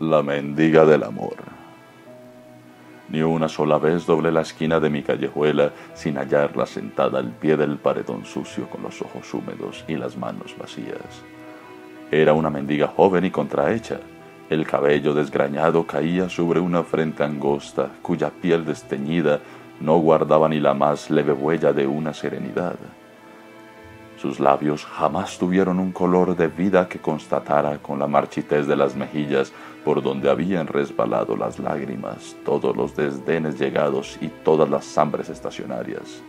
La mendiga del amor. Ni una sola vez doblé la esquina de mi callejuela sin hallarla sentada al pie del paredón sucio con los ojos húmedos y las manos vacías. Era una mendiga joven y contrahecha. El cabello desgrañado caía sobre una frente angosta cuya piel desteñida no guardaba ni la más leve huella de una serenidad. Sus labios jamás tuvieron un color de vida que constatara con la marchitez de las mejillas por donde habían resbalado las lágrimas, todos los desdenes llegados y todas las hambres estacionarias.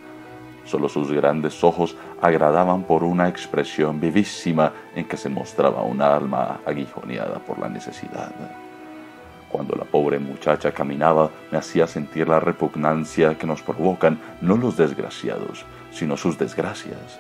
Solo sus grandes ojos agradaban por una expresión vivísima en que se mostraba un alma aguijoneada por la necesidad. Cuando la pobre muchacha caminaba me hacía sentir la repugnancia que nos provocan no los desgraciados, sino sus desgracias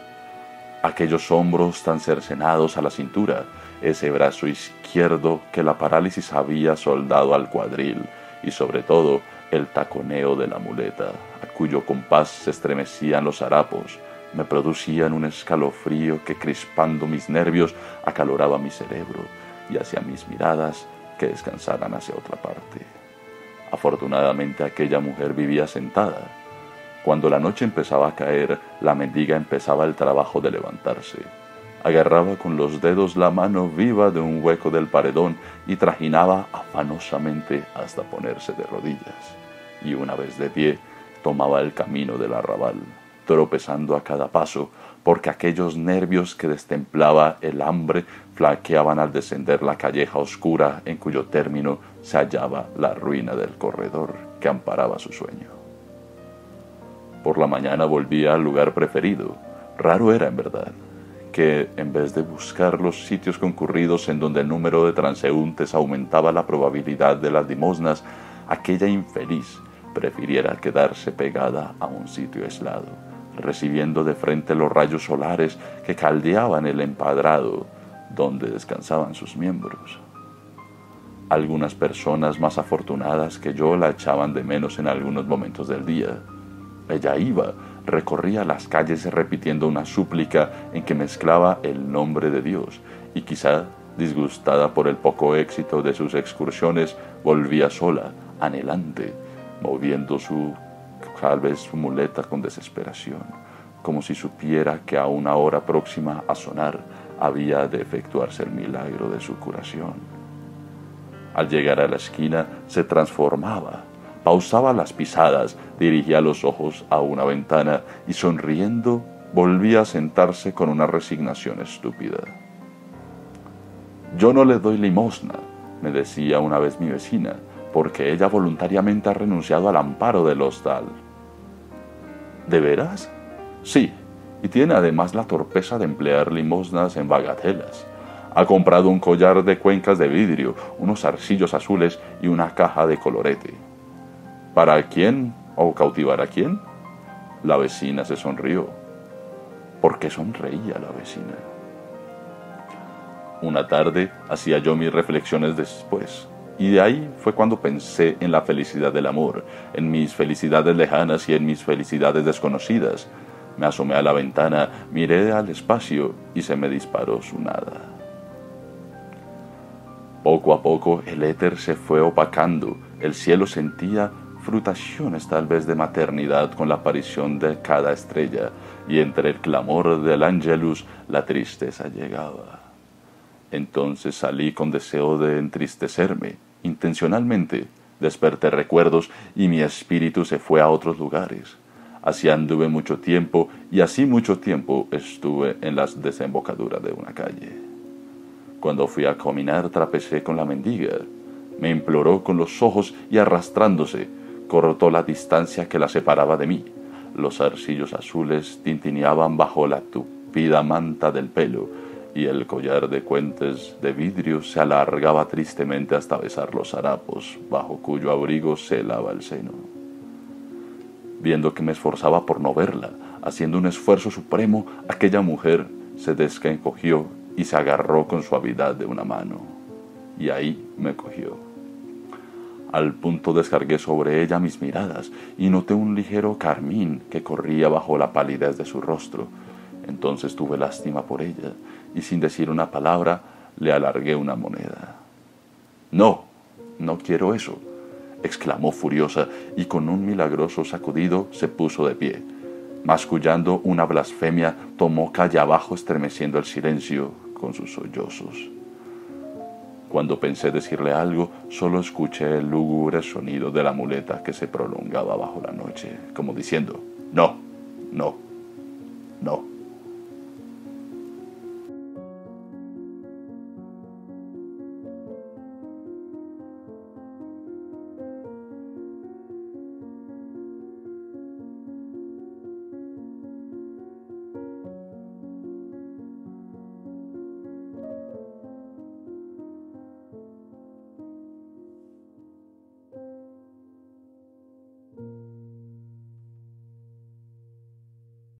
aquellos hombros tan cercenados a la cintura, ese brazo izquierdo que la parálisis había soldado al cuadril y sobre todo el taconeo de la muleta, a cuyo compás se estremecían los harapos, me producían un escalofrío que crispando mis nervios acaloraba mi cerebro y hacía mis miradas que descansaran hacia otra parte. Afortunadamente aquella mujer vivía sentada, cuando la noche empezaba a caer, la mendiga empezaba el trabajo de levantarse. Agarraba con los dedos la mano viva de un hueco del paredón y trajinaba afanosamente hasta ponerse de rodillas. Y una vez de pie, tomaba el camino del arrabal, tropezando a cada paso, porque aquellos nervios que destemplaba el hambre flaqueaban al descender la calleja oscura en cuyo término se hallaba la ruina del corredor que amparaba su sueño. Por la mañana volvía al lugar preferido. Raro era, en verdad, que en vez de buscar los sitios concurridos en donde el número de transeúntes aumentaba la probabilidad de las limosnas, aquella infeliz prefiriera quedarse pegada a un sitio aislado, recibiendo de frente los rayos solares que caldeaban el empadrado donde descansaban sus miembros. Algunas personas más afortunadas que yo la echaban de menos en algunos momentos del día, ella iba, recorría las calles repitiendo una súplica en que mezclaba el nombre de Dios y quizá, disgustada por el poco éxito de sus excursiones, volvía sola, anhelante, moviendo su tal vez su muleta con desesperación, como si supiera que a una hora próxima a sonar había de efectuarse el milagro de su curación. Al llegar a la esquina se transformaba pausaba las pisadas, dirigía los ojos a una ventana y sonriendo volvía a sentarse con una resignación estúpida. Yo no le doy limosna, me decía una vez mi vecina, porque ella voluntariamente ha renunciado al amparo del hostal. ¿De veras? Sí, y tiene además la torpeza de emplear limosnas en bagatelas. Ha comprado un collar de cuencas de vidrio, unos arcillos azules y una caja de colorete. ¿Para quién o cautivar a quién? La vecina se sonrió. ¿Por qué sonreía la vecina? Una tarde hacía yo mis reflexiones después, y de ahí fue cuando pensé en la felicidad del amor, en mis felicidades lejanas y en mis felicidades desconocidas. Me asomé a la ventana, miré al espacio y se me disparó su nada. Poco a poco el éter se fue opacando, el cielo sentía frutaciones tal vez de maternidad con la aparición de cada estrella, y entre el clamor del ángelus la tristeza llegaba. Entonces salí con deseo de entristecerme, intencionalmente, desperté recuerdos y mi espíritu se fue a otros lugares. Así anduve mucho tiempo y así mucho tiempo estuve en las desembocaduras de una calle. Cuando fui a caminar trapecé con la mendiga. Me imploró con los ojos y arrastrándose, cortó la distancia que la separaba de mí. Los arcillos azules tintineaban bajo la tupida manta del pelo y el collar de cuentes de vidrio se alargaba tristemente hasta besar los harapos, bajo cuyo abrigo se helaba el seno. Viendo que me esforzaba por no verla, haciendo un esfuerzo supremo, aquella mujer se desquencogió y se agarró con suavidad de una mano. Y ahí me cogió. Al punto descargué sobre ella mis miradas y noté un ligero carmín que corría bajo la palidez de su rostro. Entonces tuve lástima por ella y sin decir una palabra le alargué una moneda. No, no quiero eso, exclamó furiosa y con un milagroso sacudido se puso de pie. Mascullando una blasfemia, tomó calle abajo estremeciendo el silencio con sus sollozos. Cuando pensé decirle algo, solo escuché el lúgubre sonido de la muleta que se prolongaba bajo la noche, como diciendo, no, no, no.